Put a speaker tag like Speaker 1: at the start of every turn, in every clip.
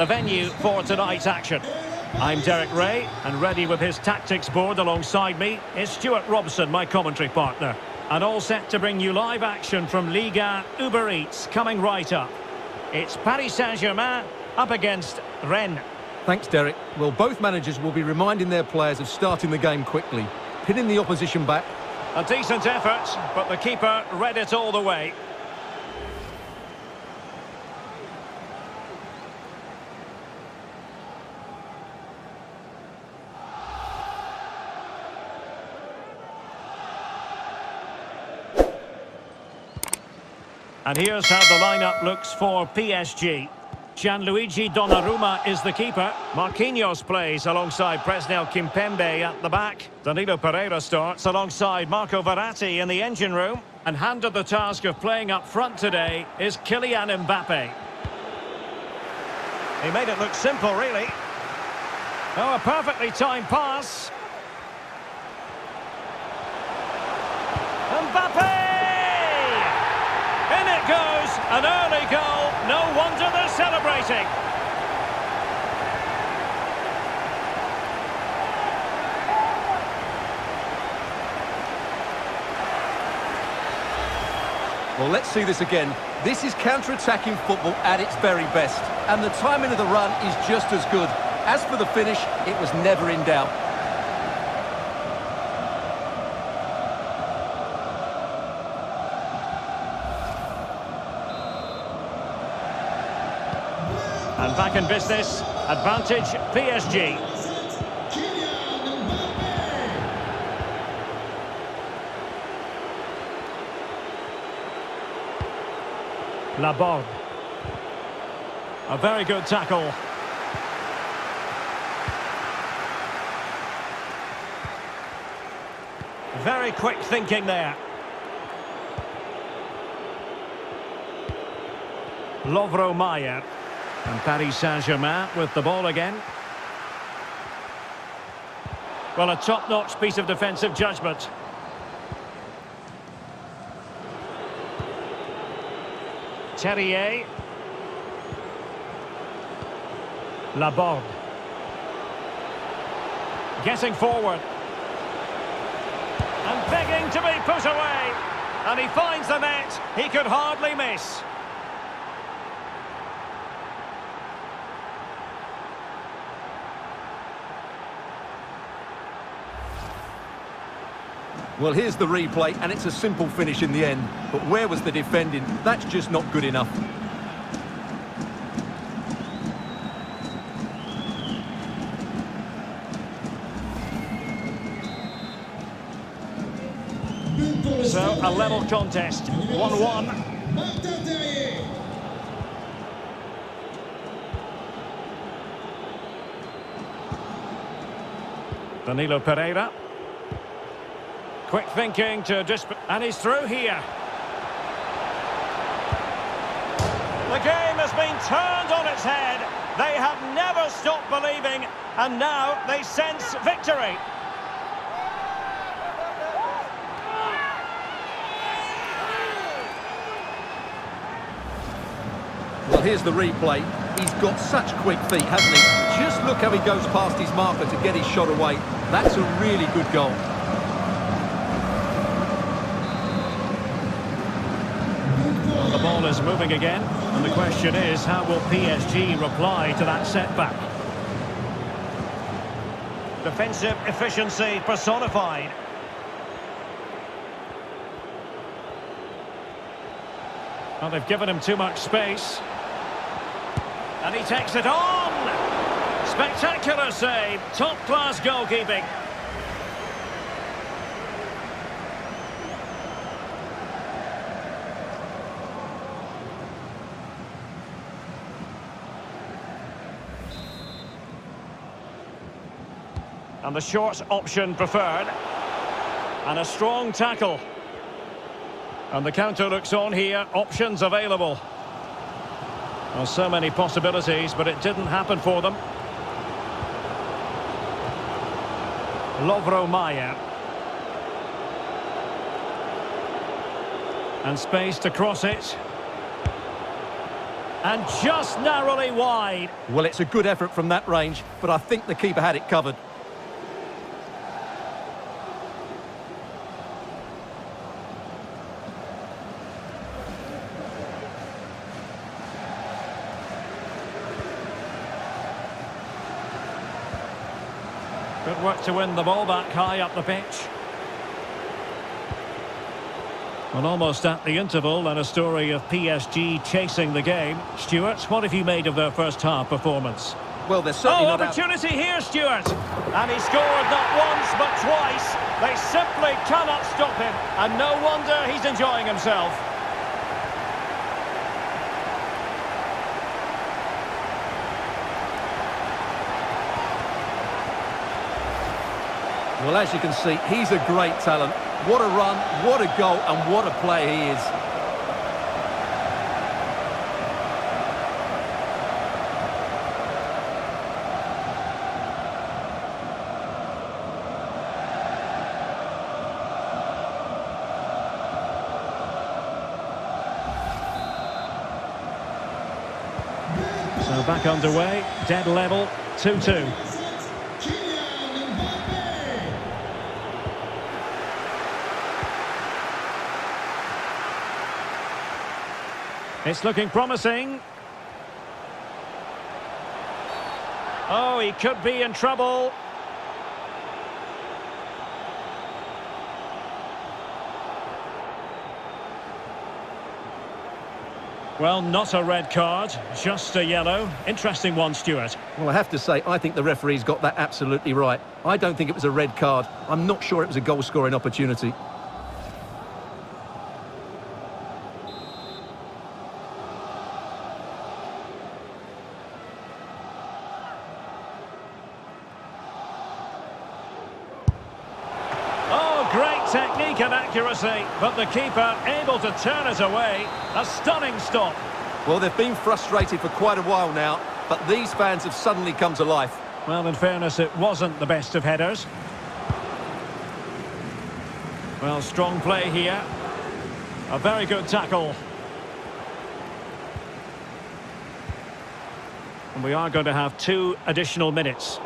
Speaker 1: the venue for tonight's action. I'm Derek Rae, and ready with his tactics board alongside me is Stewart Robson, my commentary partner. And all set to bring you live action from Liga Uber Eats, coming right up. It's Paris Saint-Germain up against Rennes.
Speaker 2: Thanks, Derek. Well, both managers will be reminding their players of starting the game quickly, pinning the opposition back.
Speaker 1: A decent effort, but the keeper read it all the way. And here's how the lineup looks for PSG. Gianluigi Donnarumma is the keeper. Marquinhos plays alongside Presnel Kimpembe at the back. Danilo Pereira starts alongside Marco Verratti in the engine room. And handed the task of playing up front today is Kylian Mbappe. He made it look simple, really. Oh, a perfectly timed pass. Mbappe! An early goal. No wonder they're celebrating.
Speaker 2: Well, let's see this again. This is counter-attacking football at its very best. And the timing of the run is just as good. As for the finish, it was never in doubt.
Speaker 1: And back in business, advantage PSG. Laborde. A very good tackle. Very quick thinking there. Lovro Majer. And Paris Saint-Germain with the ball again. Well, a top-notch piece of defensive judgment. Terrier. Laborde. Getting forward. And begging to be put away. And he finds the net. He could hardly miss.
Speaker 2: Well, here's the replay, and it's a simple finish in the end. But where was the defending? That's just not good enough.
Speaker 1: So, a level contest. 1-1. Danilo Pereira. Quick thinking to just... And he's through here. The game has been turned on its head. They have never stopped believing, and now they sense victory.
Speaker 2: Well, here's the replay. He's got such quick feet, hasn't he? Just look how he goes past his marker to get his shot away. That's a really good goal.
Speaker 1: Ball is moving again, and the question is, how will PSG reply to that setback? Defensive efficiency personified. Well, they've given him too much space. And he takes it on! Spectacular save, top-class goalkeeping. And the short option preferred. And a strong tackle. And the counter looks on here, options available. Well, so many possibilities, but it didn't happen for them. Lovro Majer. And space to cross it. And just narrowly wide.
Speaker 2: Well, it's a good effort from that range, but I think the keeper had it covered.
Speaker 1: Good work to win the ball back high up the pitch. Well, almost at the interval and a story of PSG chasing the game. Stewart, what have you made of their first half performance?
Speaker 2: Well, there's certainly
Speaker 1: oh, opportunity here, Stewart. And he scored not once but twice. They simply cannot stop him. And no wonder he's enjoying himself.
Speaker 2: Well, as you can see, he's a great talent. What a run, what a goal, and what a player he is.
Speaker 1: So back underway, dead level, 2-2. It's looking promising. Oh, he could be in trouble. Well, not a red card, just a yellow. Interesting one, Stewart.
Speaker 2: Well, I have to say, I think the referee's got that absolutely right. I don't think it was a red card. I'm not sure it was a goal-scoring opportunity.
Speaker 1: Oh, great technique and accuracy, but the keeper able to turn it away. A stunning stop.
Speaker 2: Well, they've been frustrated for quite a while now, but these fans have suddenly come to life.
Speaker 1: Well, in fairness, it wasn't the best of headers. Well, strong play here. A very good tackle. And we are going to have two additional minutes.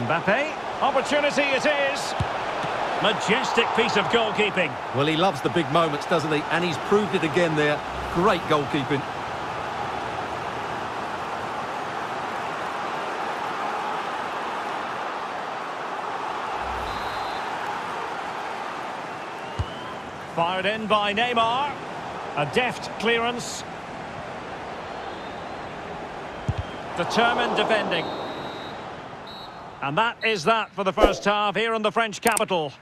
Speaker 1: Mbappe, opportunity it is. Majestic piece of goalkeeping.
Speaker 2: Well, he loves the big moments, doesn't he? And he's proved it again there. Great goalkeeping.
Speaker 1: Fired in by Neymar. A deft clearance. Determined defending. And that is that for the first half here in the French capital.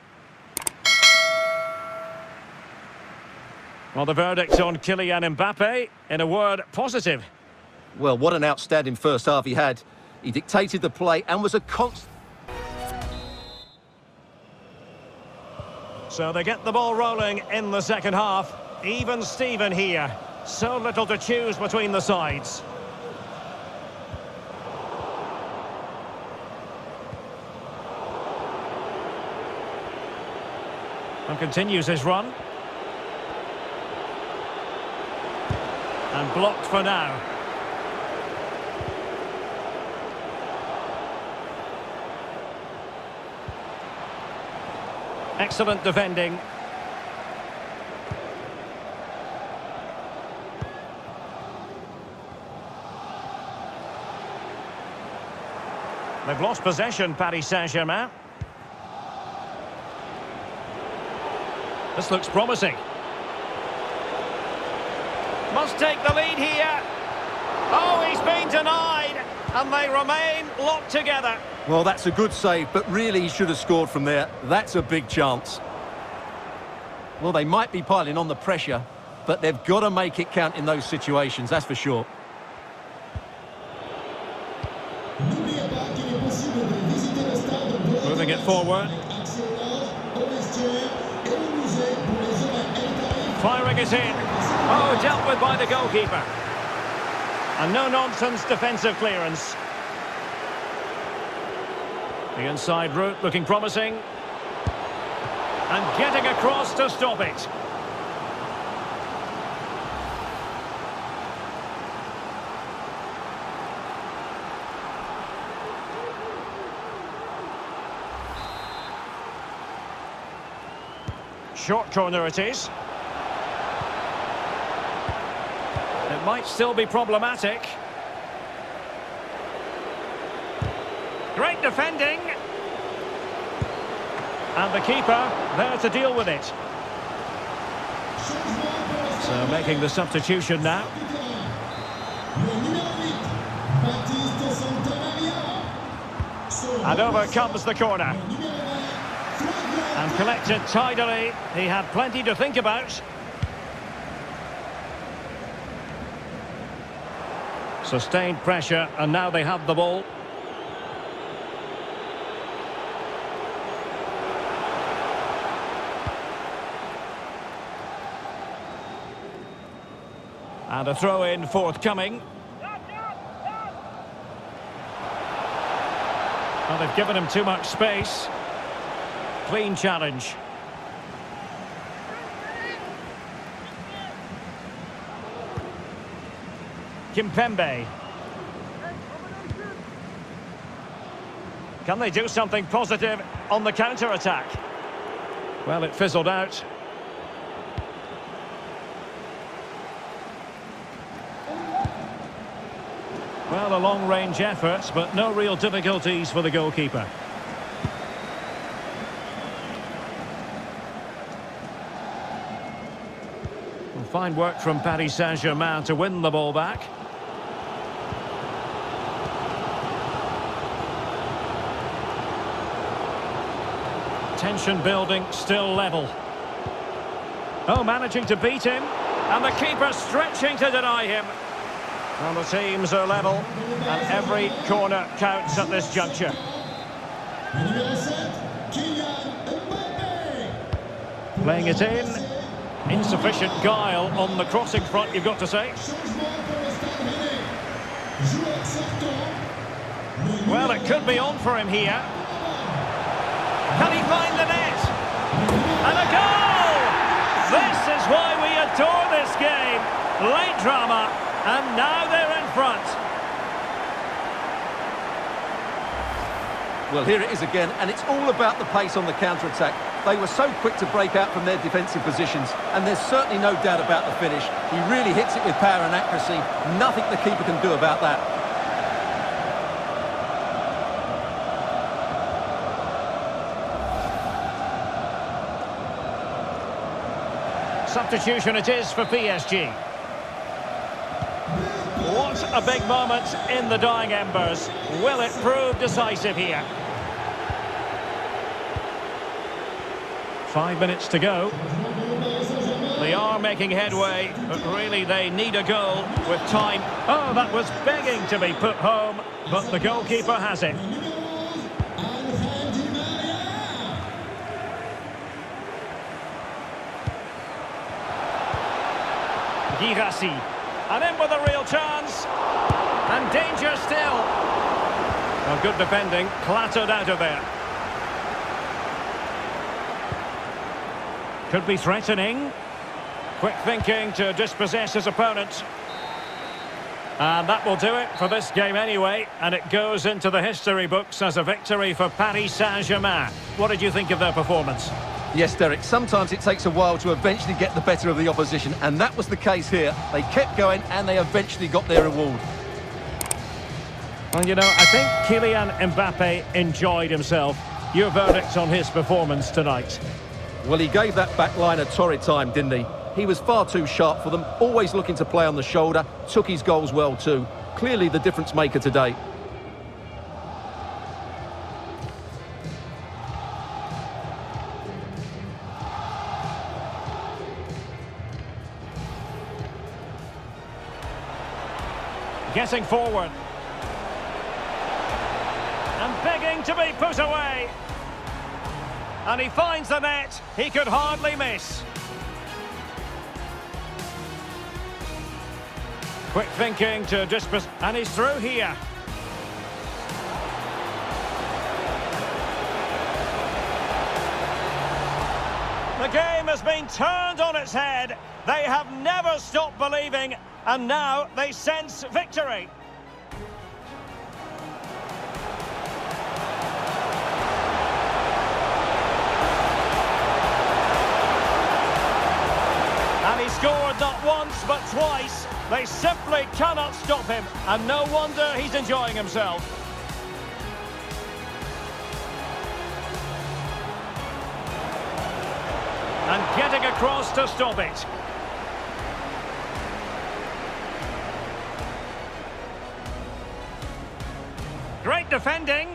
Speaker 1: Well, the verdict on Kylian Mbappe, in a word, positive.
Speaker 2: Well, what an outstanding first half he had. He dictated the play and was a constant...
Speaker 1: So they get the ball rolling in the second half. Even Steven here. So little to choose between the sides. And continues his run. And blocked for now. Excellent defending. They've lost possession, Paris Saint-Germain. This looks promising. Must take the lead here. Oh, he's been denied. And they remain locked together.
Speaker 2: Well, that's a good save, but really he should have scored from there. That's a big chance. Well, they might be piling on the pressure, but they've got to make it count in those situations, that's for sure.
Speaker 1: Moving it forward. Firing it in. Oh, dealt with by the goalkeeper. A no-nonsense defensive clearance. The inside route looking promising. And getting across to stop it. Short corner it is. Might still be problematic. Great defending. And the keeper there to deal with it. So making the substitution now. And over comes the corner. And collected tidily. He had plenty to think about. Sustained pressure, and now they have the ball. And a throw-in forthcoming. Well, they've given him too much space. Clean challenge. Kimpembe. Can they do something positive on the counter-attack? Well, it fizzled out. Well, a long-range effort, but no real difficulties for the goalkeeper. Fine work from Paris Saint-Germain to win the ball back. Tension building, still level. Oh, managing to beat him. And the keeper stretching to deny him. Well, the teams are level, and every corner counts at this juncture. Playing it in. Insufficient guile on the crossing front, you've got to say. Well, it could be on for him here. Can he find the net? And a goal! This is why we adore this game. Late drama, and now they're in front.
Speaker 2: Well, here it is again, and it's all about the pace on the counter-attack. They were so quick to break out from their defensive positions, and there's certainly no doubt about the finish. He really hits it with power and accuracy. Nothing the keeper can do about that.
Speaker 1: Substitution it is for PSG. What a big moment in the dying embers. Will it prove decisive here? Five minutes to go. They are making headway, but really they need a goal with time. Oh, that was begging to be put home, but the goalkeeper has it. Guirassy. And in with a real chance. And danger still. Well, good defending, clattered out of there. Could be threatening. Quick thinking to dispossess his opponent. And that will do it for this game anyway. And it goes into the history books as a victory for Paris Saint-Germain. What did you think of their performance?
Speaker 2: Yes, Derek, sometimes it takes a while to eventually get the better of the opposition, and that was the case here. They kept going, and they eventually got their reward.
Speaker 1: Well, you know, I think Kylian Mbappe enjoyed himself. Your verdict on his performance tonight?
Speaker 2: Well, he gave that back line a torrid time, didn't he? He was far too sharp for them, always looking to play on the shoulder, took his goals well too. Clearly the difference maker today.
Speaker 1: Getting forward. And begging to be put away. And he finds the net. He could hardly miss. Quick thinking to disperse. And he's through here. The game has been turned on its head. They have never stopped believing and now they sense victory. And he scored not once, but twice. They simply cannot stop him, and no wonder he's enjoying himself. And getting across to stop it. Defending.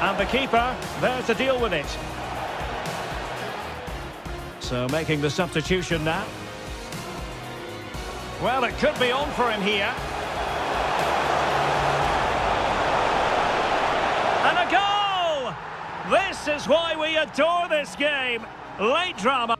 Speaker 1: And the keeper there to deal with it. So making the substitution now. Well, it could be on for him here. And a goal! This is why we adore this game. Late drama.